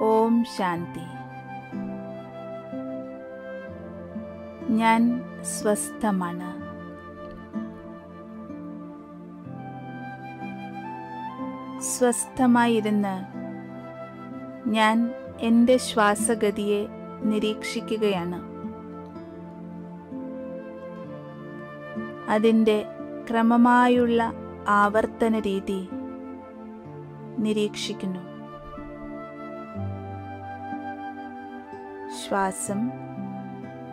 ഓം ശാന്തി. ഞാൻ സ്വസ്ഥമാണ്. സ്വസ്ഥമായിരുന്ന് ഞാൻ എന്റെ ശ്വാസഗതിയെ നിരീക്ഷിക്കുകയാണ്. അതിന്റെ ക്രമമായുള്ള ആവർത്തന രീതി നിരീക്ഷിക്കുന്നു. ശ്വാസം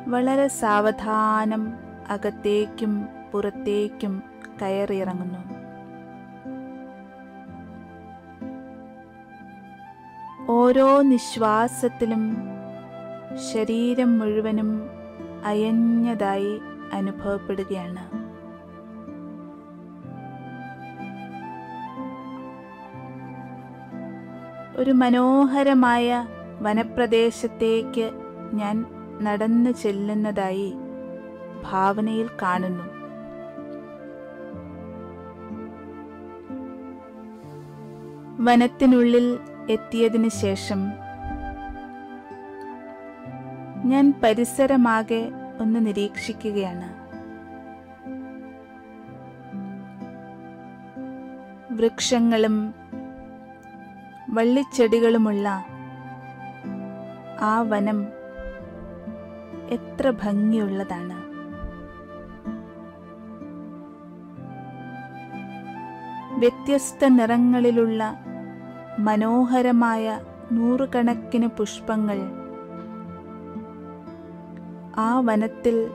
വളരെ സാവധാനം അകത്തേക്കും പുറത്തേക്കും കയറിയിറങ്ങുന്നു. ഓരോ നിശ്വാസത്തിലും ശരീരം മുഴുവനും അയഞ്ഞതായി അനുഭവപ്പെടുകയാണ്. ഒരു മനോഹരമായ വനപ്രദേശത്തേക്ക് ഞാൻ നടന്നു ചെല്ലുന്നതായി ഭാവനയിൽ കാണുന്നു. വനത്തിനുള്ളിൽ എത്തിയതിനു ശേഷം ഞാൻ പരിസരമാകെ ഒന്ന് നിരീക്ഷിക്കുകയാണ്. വൃക്ഷങ്ങളും വള്ളിച്ചെടികളുമുള്ള ആ വനം എത്ര ഭംഗിയുള്ളതാണ്. വ്യത്യസ്ത നിറങ്ങളിലുള്ള മനോഹരമായ നൂറുകണക്കിന് പുഷ്പങ്ങൾ ആ വനത്തിൽ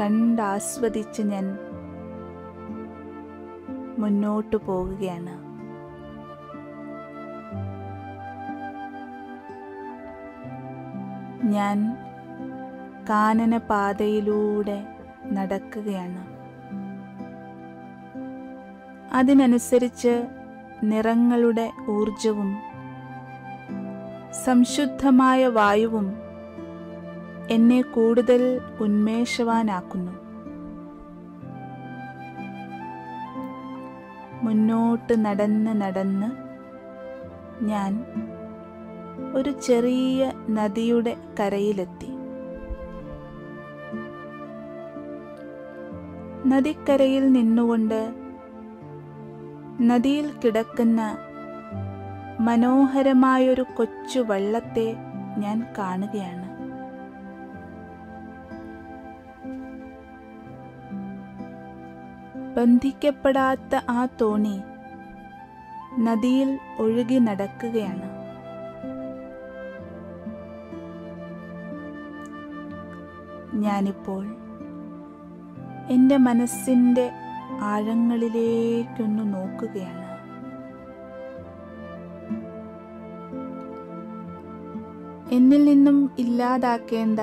കണ്ടാസ്വദിച്ച് ഞാൻ മുന്നോട്ടു പോവുകയാണ്. ഞാൻ കാനനപാതയിലൂടെ നടക്കുകയാണ്. അതിനനുസരിച്ച് നിറങ്ങളുടെ ഊർജവും സംശുദ്ധമായ വായുവും എന്നെ കൂടുതൽ ഉന്മേഷവാനാക്കുന്നു. മുന്നോട്ട് നടന്ന് നടന്ന് ഞാൻ ഒരു ചെറിയ നദിയുടെ കരയിലെത്തി. നദിക്കരയിൽ നിന്നുകൊണ്ട് നദിയിൽ കിടക്കുന്ന മനോഹരമായൊരു കൊച്ചു വള്ളത്തെ ഞാൻ കാണുകയാണ്. ബന്ധിക്കപ്പെടാത്ത ആ തോണി നദിയിൽ ഒഴുകി നടക്കുകയാണ്. ഞാനിപ്പോൾ എന്റെ മനസ്സിന്റെ ആഴങ്ങളിലേക്കൊന്ന് നോക്കുകയാണ്. എന്നിൽ നിന്നും ഇല്ലാതാക്കേണ്ട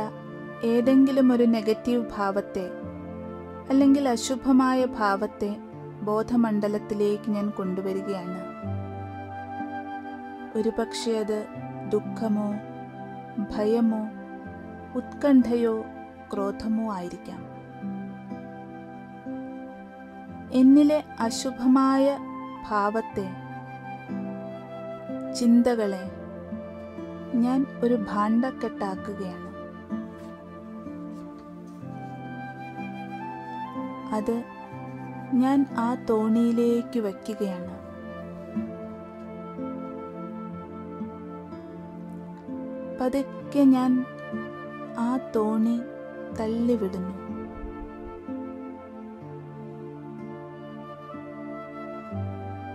ഏതെങ്കിലും ഒരു നെഗറ്റീവ് ഭാവത്തെ അല്ലെങ്കിൽ അശുഭമായ ഭാവത്തെ ബോധമണ്ഡലത്തിലേക്ക് ഞാൻ കൊണ്ടുവരികയാണ്. ഒരുപക്ഷെ അത് ദുഃഖമോ ഭയമോ ഉത്കണ്ഠയോ ക്രോധമോ ആയിരിക്കാം. എന്നിലെ അശുഭമായ ഭാവത്തെ ചിന്തകളെ ഞാൻ ഒരു ഭാണ്ഡക്കെട്ടാക്കുകയാണ്. അത് ഞാൻ ആ തോണിയിലേക്ക് വയ്ക്കുകയാണ്. പതുക്കെ ഞാൻ ആ തോണി തള്ളിവിടുന്നു.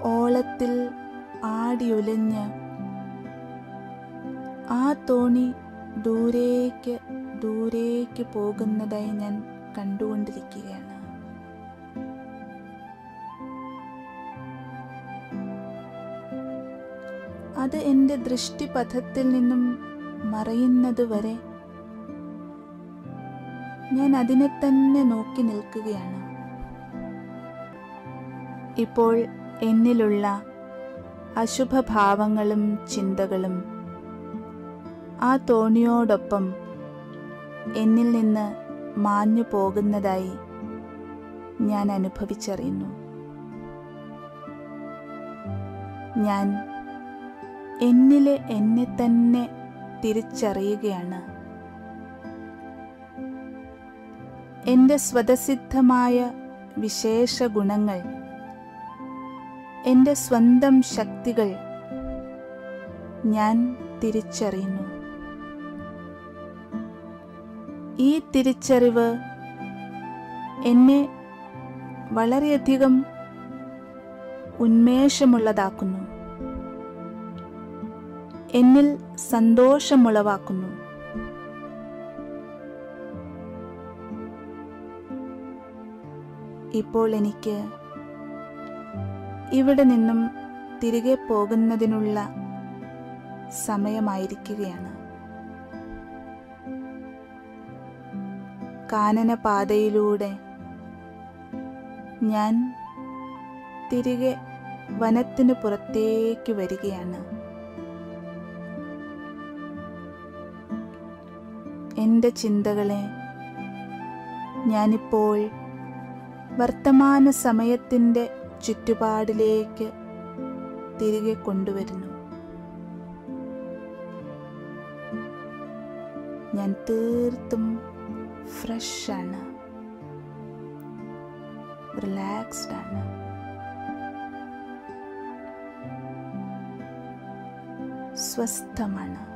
ഓളത്തിൽ ആടിയുലഞ്ഞ് ആ തോണി ദൂരേക്ക് ദൂരേക്ക് പോകുന്നതായി ഞാൻ കണ്ടുകൊണ്ടിരിക്കുകയാണ്. അത് എന്റെ ദൃഷ്ടിപഥത്തിൽ നിന്നും മറയുന്നത് വരെ ഞാൻ അതിനെ തന്നെ നോക്കി നിൽക്കുകയാണ്. ഇപ്പോൾ എന്നിലുള്ള അശുഭഭാവങ്ങളും ചിന്തകളും. ആ തോണിയോടൊപ്പം എന്നിൽ നിന്ന് മാഞ്ഞു പോകുന്നതായി ഞാൻ അനുഭവിച്ചറിയുന്നു. ഞാൻ എന്നിലെ എന്നെ തന്നെ തിരിച്ചറിയുകയാണ്. എന്റെ സ്വതസിദ്ധമായ വിശേഷ ഗുണങ്ങൾ എന്റെ സ്വന്തം ശക്തികൾ ഞാൻ തിരിച്ചറിയുന്നു. ഈ തിരിച്ചറിവ് എന്നെ വളരെയധികം ഉന്മേഷമുള്ളതാക്കുന്നു. എന്നിൽ സന്തോഷമുളവാക്കുന്നു. ഇപ്പോൾ എനിക്ക് ഇവിടെ നിന്നും തിരികെ പോകുന്നതിനുള്ള സമയമായിരിക്കുകയാണ്. കാനന കാനനപാതയിലൂടെ ഞാൻ തിരികെ വനത്തിന് പുറത്തേക്ക് വരികയാണ്. എന്റെ ചിന്തകളെ ഞാനിപ്പോൾ വർത്തമാന സമയത്തിന്റെ ചുറ്റുപാടിലേക്ക് തിരികെ കൊണ്ടുവരുന്നു. ഞാൻ തീർത്തും ഫ്രഷാണ്. റിലാക്സ്ഡ് ആണ്. സ്വസ്ഥമാണ്.